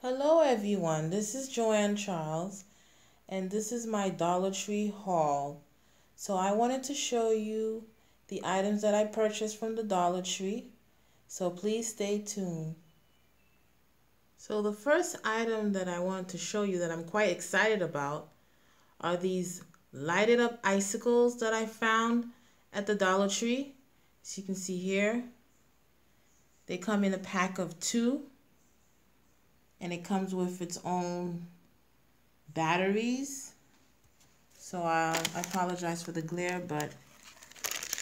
Hello everyone, this is Joanne Charles and this is my Dollar Tree haul. So I wanted to show you the items that I purchased from the Dollar Tree. So please stay tuned. So the first item that I want to show you that I'm quite excited about are these lighted up icicles that I found at the Dollar Tree. As you can see here, they come in a pack of two and it comes with its own batteries. So uh, I apologize for the glare, but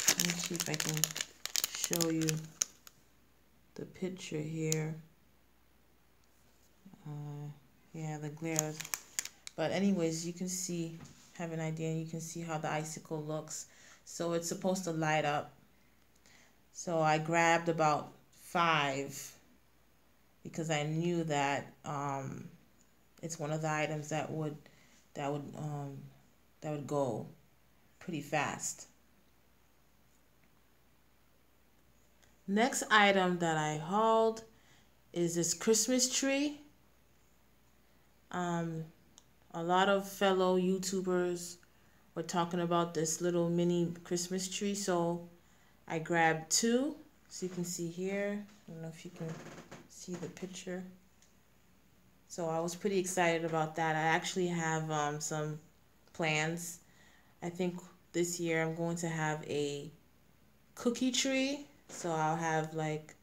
let me see if I can show you the picture here. Uh, yeah, the glare. But anyways, you can see, have an idea, you can see how the icicle looks. So it's supposed to light up. So I grabbed about five because I knew that um, it's one of the items that would that would um, that would go pretty fast. Next item that I hauled is this Christmas tree. Um, a lot of fellow YouTubers were talking about this little mini Christmas tree, so I grabbed two. So you can see here. I don't know if you can see the picture. So I was pretty excited about that. I actually have um, some plans. I think this year I'm going to have a cookie tree. So I'll have like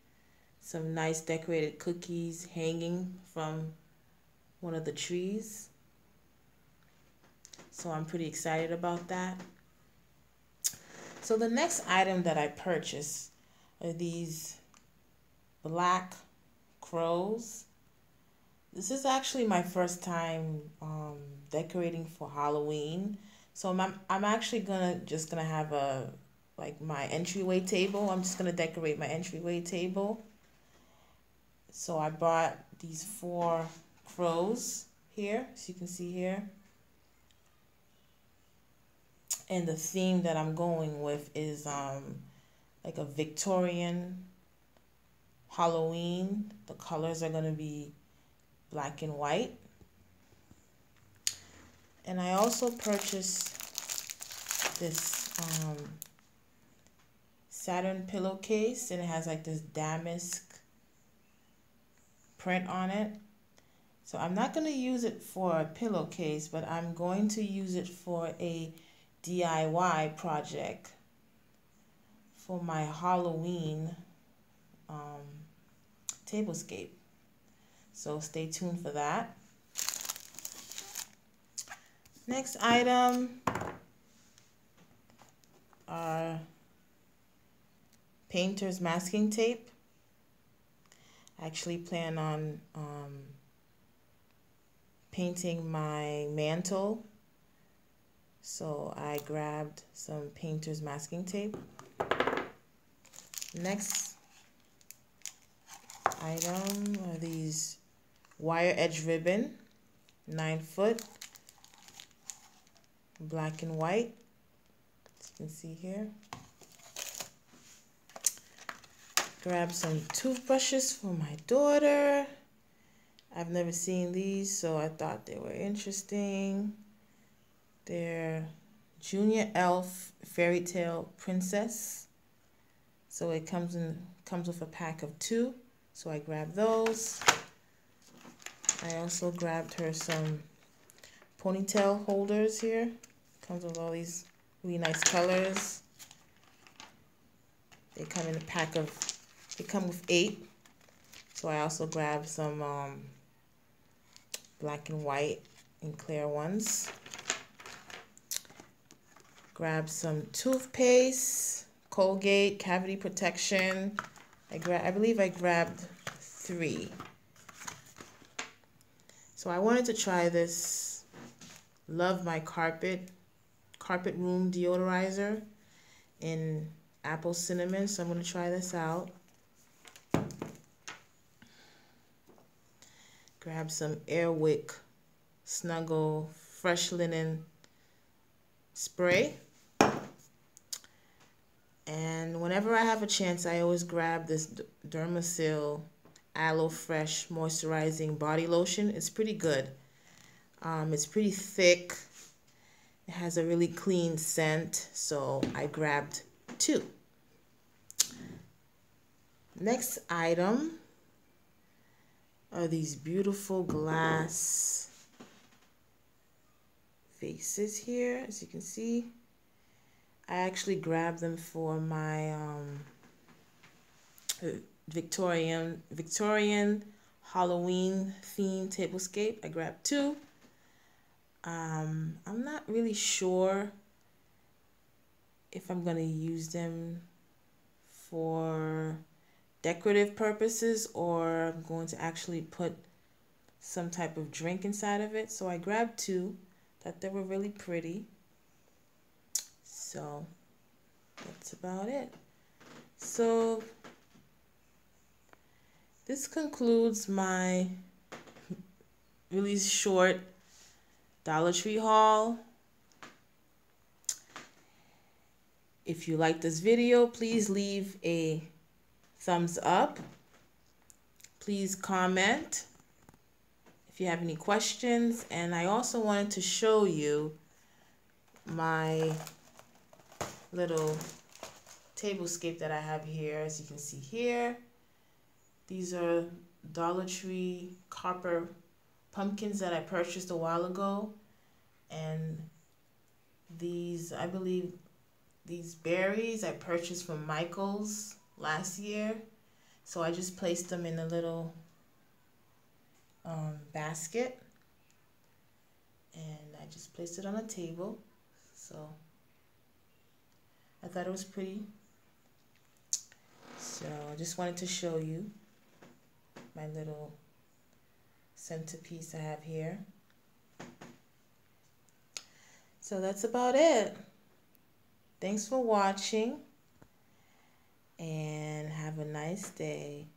some nice decorated cookies hanging from one of the trees. So I'm pretty excited about that. So the next item that I purchased are these black crows. This is actually my first time um, decorating for Halloween. So I'm, I'm actually gonna just gonna have a like my entryway table. I'm just gonna decorate my entryway table. So I bought these four crows here, as you can see here. And the theme that I'm going with is um like a Victorian Halloween. The colors are going to be black and white. And I also purchased this um, Saturn pillowcase and it has like this damask print on it. So I'm not going to use it for a pillowcase, but I'm going to use it for a DIY project for my Halloween um, tablescape. So stay tuned for that. Next item are painter's masking tape. I actually plan on um, painting my mantle. So I grabbed some painter's masking tape. Next item are these wire edge ribbon, 9 foot, black and white, as you can see here. Grab some toothbrushes for my daughter. I've never seen these, so I thought they were interesting. They're Junior Elf Fairy Tale Princess. So it comes in comes with a pack of two. So I grabbed those. I also grabbed her some ponytail holders here. Comes with all these really nice colors. They come in a pack of, they come with eight. So I also grabbed some um, black and white and clear ones. Grab some toothpaste, Colgate, cavity protection, I gra I believe I grabbed three. So I wanted to try this Love My Carpet Carpet Room Deodorizer in apple cinnamon. So I'm going to try this out. Grab some Airwick Snuggle Fresh Linen Spray. And whenever I have a chance, I always grab this Dermasil Aloe Fresh Moisturizing Body Lotion. It's pretty good. Um, it's pretty thick. It has a really clean scent, so I grabbed two. Next item are these beautiful glass vases here, as you can see. I actually grabbed them for my um, Victorian Victorian Halloween theme tablescape. I grabbed two. Um, I'm not really sure if I'm going to use them for decorative purposes or I'm going to actually put some type of drink inside of it. So I grabbed two, thought they were really pretty. So that's about it. So this concludes my really short Dollar Tree haul. If you like this video, please leave a thumbs up. Please comment if you have any questions. And I also wanted to show you my little tablescape that I have here. As you can see here, these are Dollar Tree copper pumpkins that I purchased a while ago. And these, I believe, these berries I purchased from Michael's last year. So I just placed them in a little um, basket. And I just placed it on a table. So I thought it was pretty. So I just wanted to show you my little centerpiece I have here. So that's about it. Thanks for watching and have a nice day.